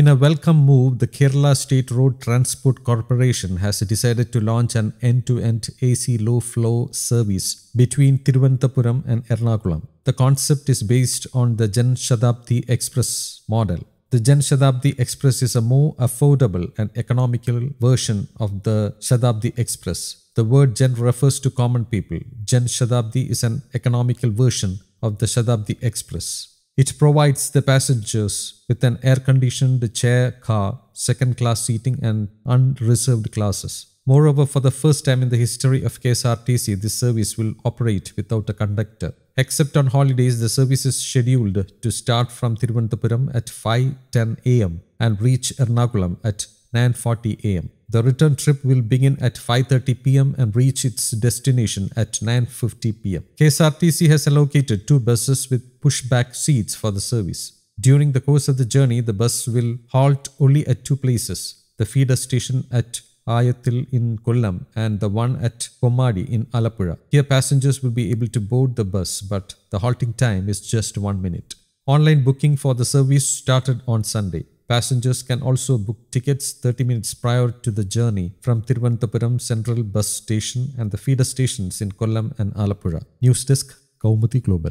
In a welcome move, the Kerala State Road Transport Corporation has decided to launch an end to end AC low floor service between Thiruvananthapuram and Ernakulam. The concept is based on the Jan Shatabdi Express model. The Jan Shatabdi Express is a more affordable and economical version of the Shatabdi Express. The word Jan refers to common people. Jan Shatabdi is an economical version of the Shatabdi Express. It provides the passengers with an air conditioned chair car, second class seating, and unreserved classes. Moreover, for the first time in the history of KSRTC, this service will operate without a conductor. Except on holidays, the service is scheduled to start from Thiruvananthapuram at 5:10 am and reach Ernakulam at 9:40 am. The return trip will begin at 5:30 pm and reach its destination at 9:50 pm. KSRTC has allocated two buses with pushback seats for the service. During the course of the journey, the bus will halt only at two places: the feeder station at Ayathil in Kollam and the one at Komadi in Alappuzha. Here, passengers will be able to board the bus, but the halting time is just one minute. Online booking for the service started on Sunday. Passengers can also book tickets 30 minutes prior to the journey from Thiruvananthapuram Central Bus Station and the feeder stations in Kollam and Alappuzha. News Desk, Kaumudy Global.